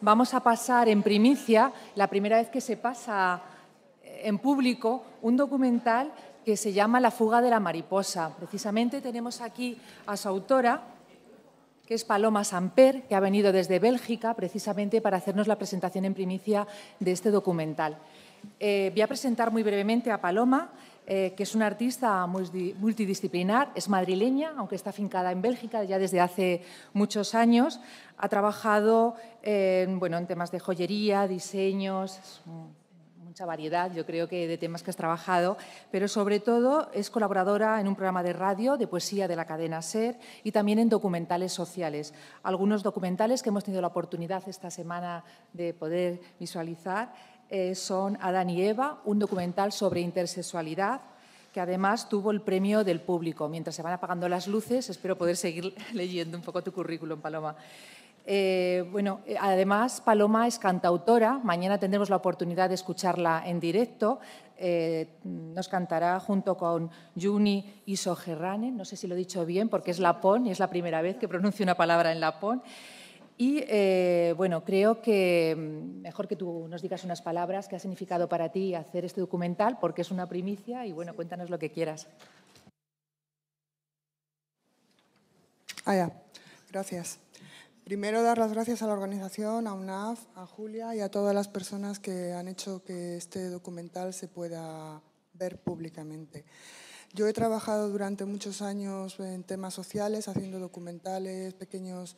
vamos a pasar en primicia, la primera vez que se pasa en público, un documental que se llama La fuga de la mariposa. Precisamente tenemos aquí a su autora, que es Paloma Samper, que ha venido desde Bélgica precisamente para hacernos la presentación en primicia de este documental. Eh, voy a presentar muy brevemente a Paloma, eh, que es una artista multidisciplinar, es madrileña, aunque está afincada en Bélgica ya desde hace muchos años. Ha trabajado en, bueno, en temas de joyería, diseños, mucha variedad, yo creo que de temas que has trabajado, pero sobre todo es colaboradora en un programa de radio de poesía de la cadena SER y también en documentales sociales. Algunos documentales que hemos tenido la oportunidad esta semana de poder visualizar eh, son Adán y Eva, un documental sobre intersexualidad que además tuvo el premio del público. Mientras se van apagando las luces, espero poder seguir leyendo un poco tu currículum, Paloma. Eh, bueno, eh, además, Paloma es cantautora. Mañana tendremos la oportunidad de escucharla en directo. nos cantará junto con Juni Isogerrane, no sé si lo he dicho bien porque es lapón y es la primera vez que pronuncio una palabra en lapón. Y eh, bueno, creo que mm, mejor que tú nos digas unas palabras, qué ha significado para ti hacer este documental, porque es una primicia y bueno, cuéntanos lo que quieras. Ah, ya. Gracias. Primero dar las gracias a la organización, a UNAF, a Julia y a todas las personas que han hecho que este documental se pueda ver públicamente. Yo he trabajado durante muchos años en temas sociales, haciendo documentales, pequeños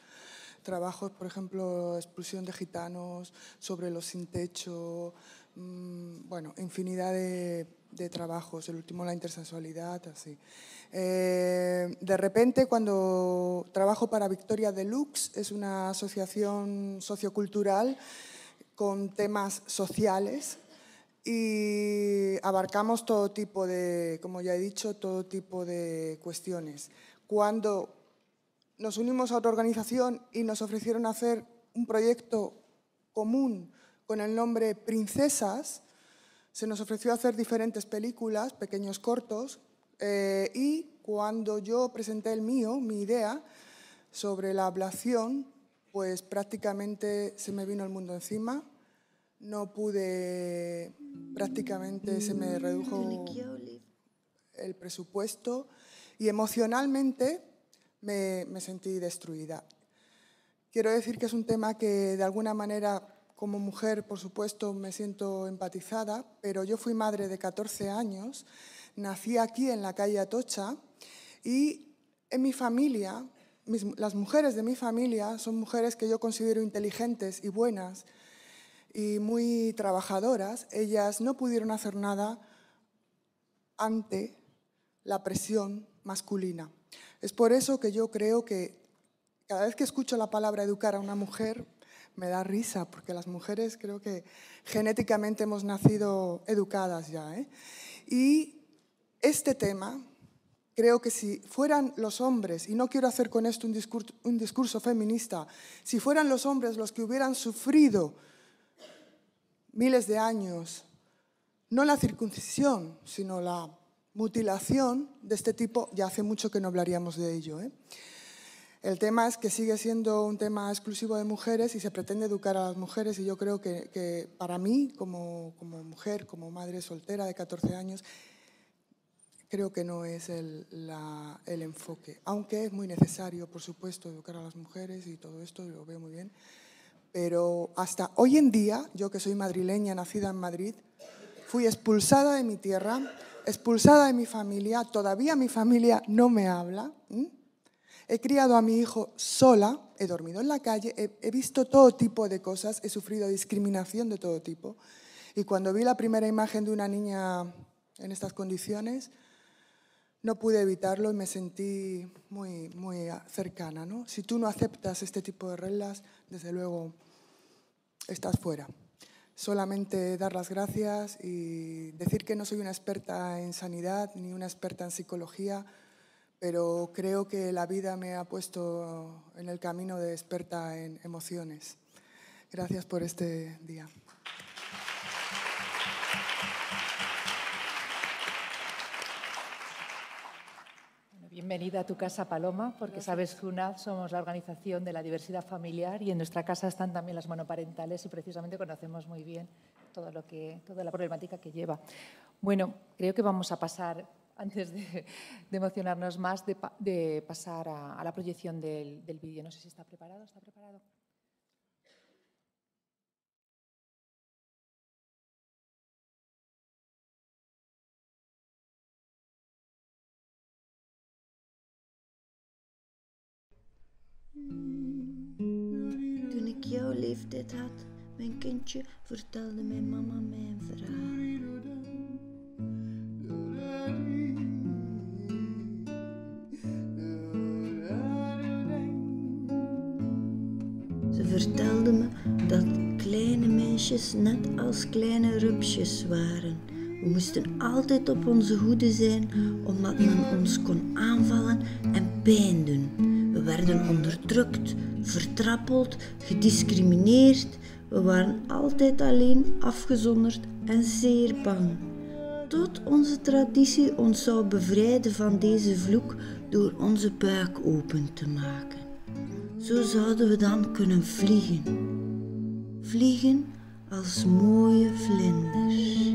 trabajos, por ejemplo, expulsión de gitanos, sobre los sin techo, mm, bueno, infinidad de, trabajos, el último la intersexualidad, así. Eh, de repente, cuando trabajo para Victoria Deluxe, es una asociación sociocultural con temas sociales y abarcamos todo tipo de, como ya he dicho, todo tipo de cuestiones. Cuando nos unimos a otra organización y nos ofrecieron hacer un proyecto común con el nombre Princesas. Se nos ofreció hacer diferentes películas, pequeños cortos, eh, y cuando yo presenté el mío, mi idea sobre la ablación, pues prácticamente se me vino el mundo encima. No pude, prácticamente se me redujo el presupuesto y emocionalmente me, sentí destruida. Quiero decir que es un tema que de alguna manera como mujer, por supuesto, me siento empatizada, pero yo fui madre de 14 años, nací aquí en la calle Atocha y en mi familia, las mujeres de mi familia son mujeres que yo considero inteligentes y buenas y muy trabajadoras. Ellas no pudieron hacer nada ante la presión masculina. Es por eso que yo creo que cada vez que escucho la palabra educar a una mujer, me da risa, porque las mujeres creo que genéticamente hemos nacido educadas ya. ¿eh? Y este tema, creo que si fueran los hombres, y no quiero hacer con esto un discurso, un discurso feminista, si fueran los hombres los que hubieran sufrido miles de años, no la circuncisión, sino la mutilación de este tipo, ya hace mucho que no hablaríamos de ello. ¿eh? El tema es que sigue siendo un tema exclusivo de mujeres y se pretende educar a las mujeres y yo creo que, para mí, como, mujer, como madre soltera de 14 años, creo que no es el, enfoque, aunque es muy necesario, por supuesto, educar a las mujeres y todo esto, lo veo muy bien, pero hasta hoy en día, yo que soy madrileña, nacida en Madrid, fui expulsada de mi tierra expulsada de mi familia, todavía mi familia no me habla. He criado a mi hijo sola, he dormido en la calle, he, visto todo tipo de cosas, he sufrido discriminación de todo tipo. Y cuando vi la primera imagen de una niña en estas condiciones, no pude evitarlo y me sentí muy, muy cercana. ¿no? Si tú no aceptas este tipo de reglas, desde luego estás fuera solamente dar las gracias y decir que no soy una experta en sanidad ni una experta en psicología, pero creo que la vida me ha puesto en el camino de experta en emociones. Gracias por este día. Bienvenida a tu casa, Paloma, porque sabes que UNAD somos la organización de la diversidad familiar y en nuestra casa están también las monoparentales y precisamente conocemos muy bien todo lo que, toda la problemática que lleva. Bueno, creo que vamos a pasar, antes de, emocionarnos más, de, pasar a, la proyección del, del vídeo. No sé si está preparado. ¿Está preparado? Toen ik jouw leeftijd had, mijn kindje, vertelde mijn mama mijn verhaal. Ze vertelde me dat kleine meisjes net als kleine rupsjes waren. We moesten altijd op onze hoede zijn, omdat men ons kon aanvallen en pijn doen. We werden onderdrukt, vertrappeld, gediscrimineerd. We waren altijd alleen, afgezonderd en zeer bang. Tot onze traditie ons zou bevrijden van deze vloek door onze buik open te maken. Zo zouden we dan kunnen vliegen. Vliegen als mooie vlinders.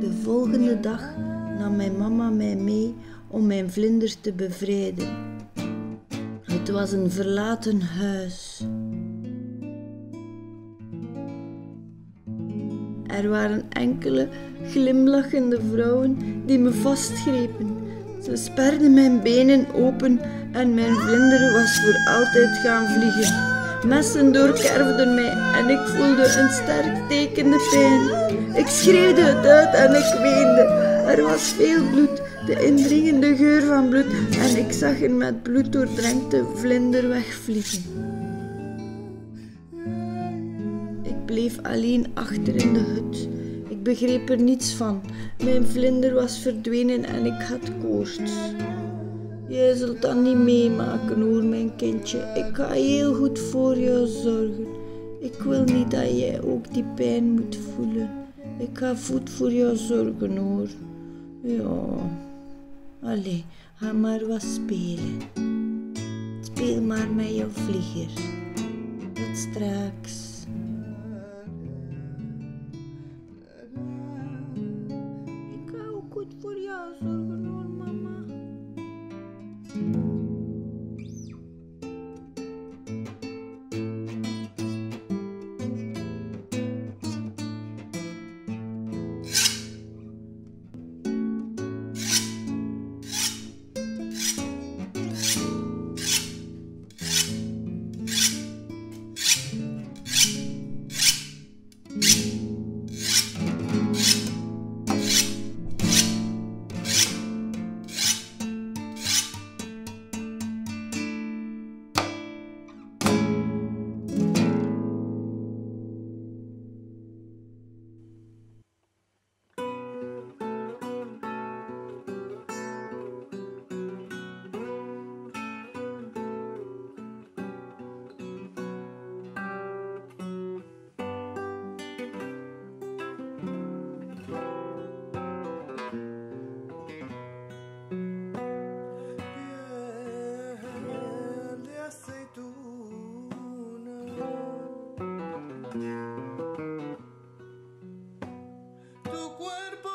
De volgende dag nam mijn mama mij mee om mijn vlinders te bevrijden. Het was een verlaten huis. Er waren enkele glimlachende vrouwen die me vastgrepen. Ze sperden mijn benen open en mijn vlinder was voor altijd gaan vliegen. Messen doorkerfden mij en ik voelde een sterk tekende pijn. Ik schreeuwde het uit en ik weende. Er was veel bloed de indringende geur van bloed en ik zag een met bloed doordrenkte vlinder wegvliegen. Ik bleef alleen achter in de hut. Ik begreep er niets van. Mijn vlinder was verdwenen en ik had koorts. Jij zult dat niet meemaken hoor, mijn kindje. Ik ga heel goed voor jou zorgen. Ik wil niet dat jij ook die pijn moet voelen. Ik ga goed voor jou zorgen hoor. Ja. Allee, ga maar wat spelen. Speel maar met jouw vlieger. Tot straks. Derramando sangre.